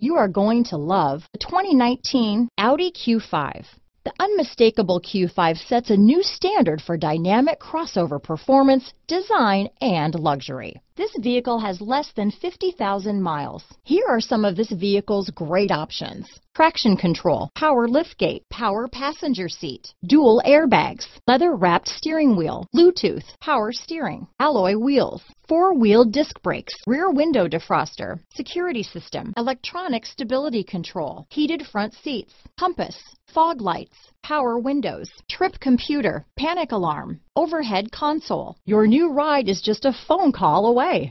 You are going to love the 2019 Audi Q5. The unmistakable Q5 sets a new standard for dynamic crossover performance, design, and luxury. This vehicle has less than 50,000 miles. Here are some of this vehicle's great options. Traction control, power liftgate, power passenger seat, dual airbags, leather wrapped steering wheel, Bluetooth, power steering, alloy wheels, four-wheel disc brakes, rear window defroster, security system, electronic stability control, heated front seats, compass, fog lights, power windows, trip computer, panic alarm, overhead console. Your new ride is just a phone call away.